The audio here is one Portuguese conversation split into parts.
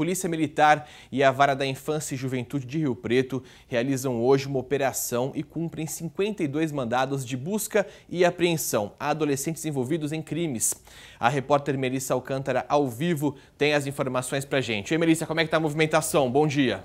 Polícia Militar e a Vara da Infância e Juventude de Rio Preto realizam hoje uma operação e cumprem 52 mandados de busca e apreensão a adolescentes envolvidos em crimes. A repórter Melissa Alcântara, ao vivo, tem as informações pra gente. Oi, Melissa, como é que tá a movimentação? Bom dia.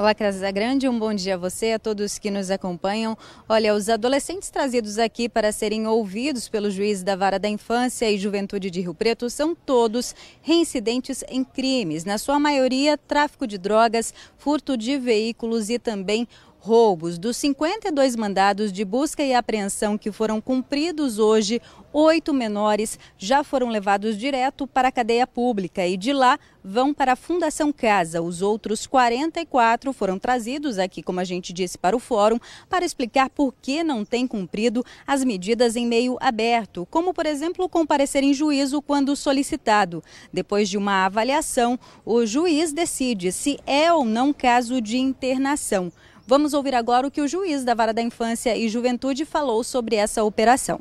Olá, Grande, um bom dia a você a todos que nos acompanham. Olha, os adolescentes trazidos aqui para serem ouvidos pelo juiz da Vara da Infância e Juventude de Rio Preto são todos reincidentes em crimes, na sua maioria tráfico de drogas, furto de veículos e também roubos. Dos 52 mandados de busca e apreensão que foram cumpridos hoje, oito menores já foram levados direto para a cadeia pública e de lá vão para a Fundação Casa. Os outros 44 foram trazidos aqui, como a gente disse, para o fórum para explicar por que não têm cumprido as medidas em meio aberto, como, por exemplo, comparecer em juízo quando solicitado. Depois de uma avaliação, o juiz decide se é ou não caso de internação. Vamos ouvir agora o que o juiz da Vara da Infância e Juventude falou sobre essa operação.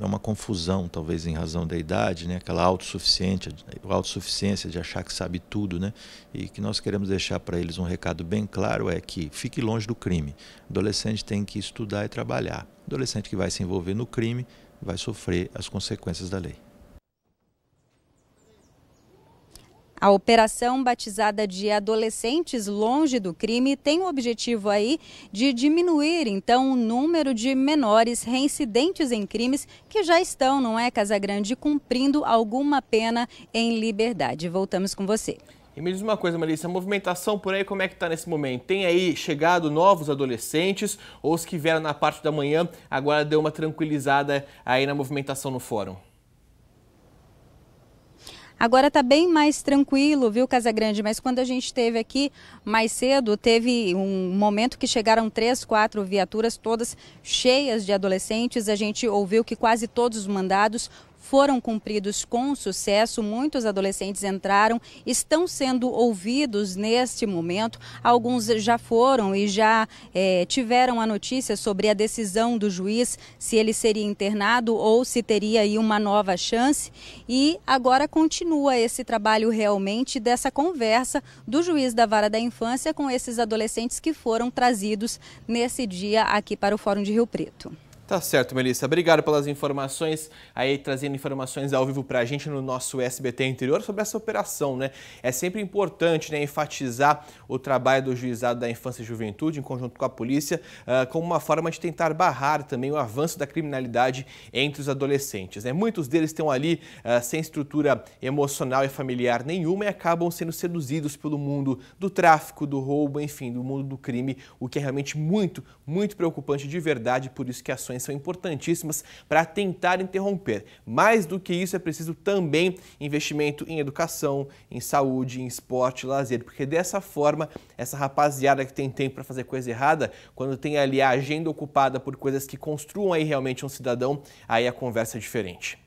É uma confusão, talvez em razão da idade, né? aquela autossuficiência, autossuficiência de achar que sabe tudo, né? E que nós queremos deixar para eles um recado bem claro é que fique longe do crime. Adolescente tem que estudar e trabalhar. Adolescente que vai se envolver no crime vai sofrer as consequências da lei. A operação batizada de Adolescentes Longe do Crime tem o objetivo aí de diminuir então o número de menores reincidentes em crimes que já estão, não é, Casagrande, cumprindo alguma pena em liberdade. Voltamos com você. E me diz uma coisa, Melissa, a movimentação por aí como é que está nesse momento? Tem aí chegado novos adolescentes ou os que vieram na parte da manhã agora deu uma tranquilizada aí na movimentação no fórum? Agora está bem mais tranquilo, viu, Casagrande? Mas quando a gente esteve aqui mais cedo, teve um momento que chegaram três, quatro viaturas, todas cheias de adolescentes. A gente ouviu que quase todos os mandados foram cumpridos com sucesso. Muitos adolescentes entraram, estão sendo ouvidos neste momento. Alguns já foram e já é, tiveram a notícia sobre a decisão do juiz se ele seria internado ou se teria aí uma nova chance. E agora continua esse trabalho realmente dessa conversa do juiz da Vara da Infância com esses adolescentes que foram trazidos nesse dia aqui para o Fórum de Rio Preto. Tá certo, Melissa. Obrigado pelas informações, aí trazendo informações ao vivo para a gente no nosso SBT Interior sobre essa operação, né? É sempre importante né, enfatizar o trabalho do Juizado da Infância e Juventude, em conjunto com a polícia, uh, como uma forma de tentar barrar também o avanço da criminalidade entre os adolescentes. Né? Muitos deles estão ali uh, sem estrutura emocional e familiar nenhuma e acabam sendo seduzidos pelo mundo do tráfico, do roubo, enfim, do mundo do crime, o que é realmente muito, muito preocupante de verdade, por isso que ações são importantíssimas para tentar interromper. Mais do que isso, é preciso também investimento em educação, em saúde, em esporte, lazer, porque dessa forma, essa rapaziada que tem tempo para fazer coisa errada, quando tem ali a agenda ocupada por coisas que construam aí realmente um cidadão, aí a conversa é diferente.